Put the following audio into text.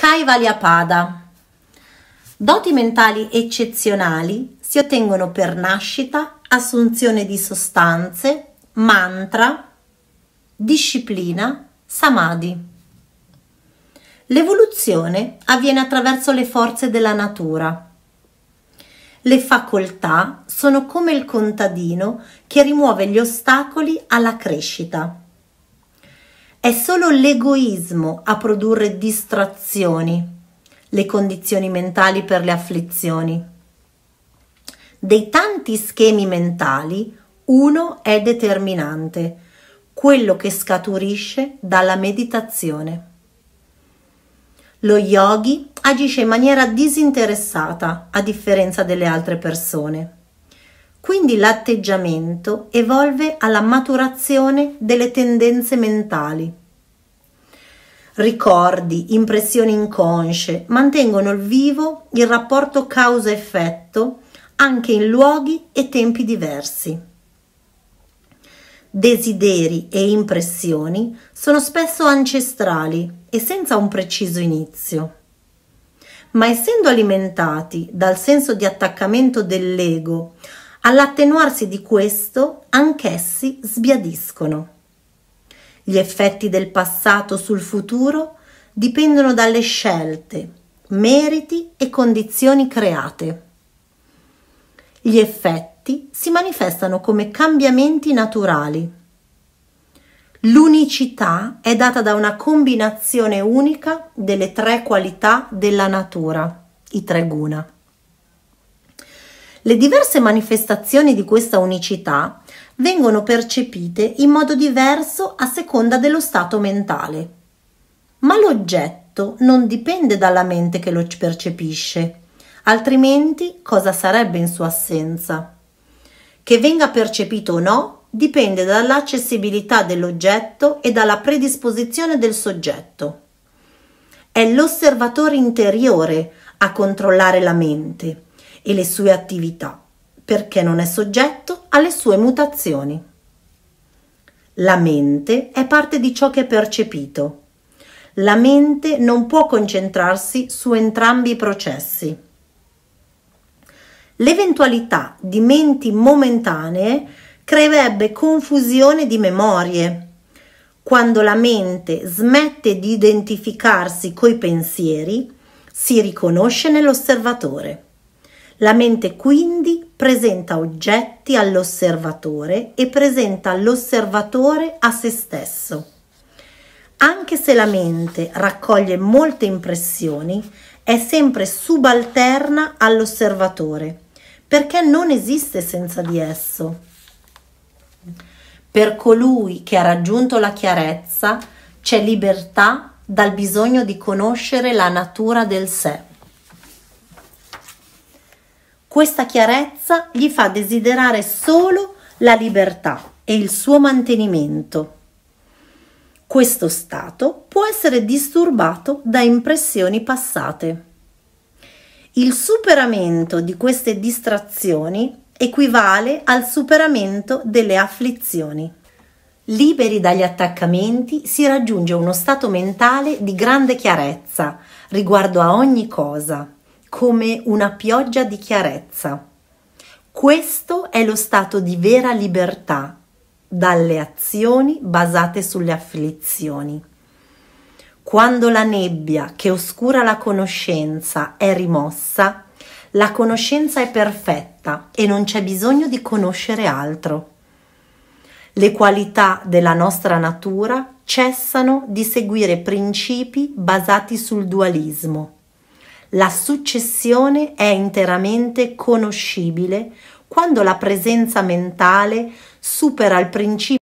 Kaivalyapada. Doti mentali eccezionali si ottengono per nascita, assunzione di sostanze, mantra, disciplina, samadhi. L'evoluzione avviene attraverso le forze della natura. Le facoltà sono come il contadino che rimuove gli ostacoli alla crescita. È solo l'egoismo a produrre distrazioni, le condizioni mentali per le afflizioni. Dei tanti schemi mentali, uno è determinante, quello che scaturisce dalla meditazione. Lo yogi agisce in maniera disinteressata a differenza delle altre persone. Quindi l'atteggiamento evolve alla maturazione delle tendenze mentali. Ricordi, impressioni inconsce mantengono vivo il rapporto causa-effetto anche in luoghi e tempi diversi. Desideri e impressioni sono spesso ancestrali e senza un preciso inizio. Ma essendo alimentati dal senso di attaccamento dell'ego All'attenuarsi di questo, anch'essi sbiadiscono. Gli effetti del passato sul futuro dipendono dalle scelte, meriti e condizioni create. Gli effetti si manifestano come cambiamenti naturali. L'unicità è data da una combinazione unica delle tre qualità della natura, i tre guna. Le diverse manifestazioni di questa unicità vengono percepite in modo diverso a seconda dello stato mentale. Ma l'oggetto non dipende dalla mente che lo percepisce, altrimenti cosa sarebbe in sua assenza? Che venga percepito o no dipende dall'accessibilità dell'oggetto e dalla predisposizione del soggetto. È l'osservatore interiore a controllare la mente e le sue attività, perché non è soggetto alle sue mutazioni. La mente è parte di ciò che è percepito. La mente non può concentrarsi su entrambi i processi. L'eventualità di menti momentanee creerebbe confusione di memorie. Quando la mente smette di identificarsi coi pensieri, si riconosce nell'osservatore. La mente quindi presenta oggetti all'osservatore e presenta l'osservatore a se stesso. Anche se la mente raccoglie molte impressioni, è sempre subalterna all'osservatore, perché non esiste senza di esso. Per colui che ha raggiunto la chiarezza c'è libertà dal bisogno di conoscere la natura del sé. Questa chiarezza gli fa desiderare solo la libertà e il suo mantenimento. Questo stato può essere disturbato da impressioni passate. Il superamento di queste distrazioni equivale al superamento delle afflizioni. Liberi dagli attaccamenti si raggiunge uno stato mentale di grande chiarezza riguardo a ogni cosa come una pioggia di chiarezza. Questo è lo stato di vera libertà dalle azioni basate sulle afflizioni. Quando la nebbia che oscura la conoscenza è rimossa, la conoscenza è perfetta e non c'è bisogno di conoscere altro. Le qualità della nostra natura cessano di seguire principi basati sul dualismo la successione è interamente conoscibile quando la presenza mentale supera il principio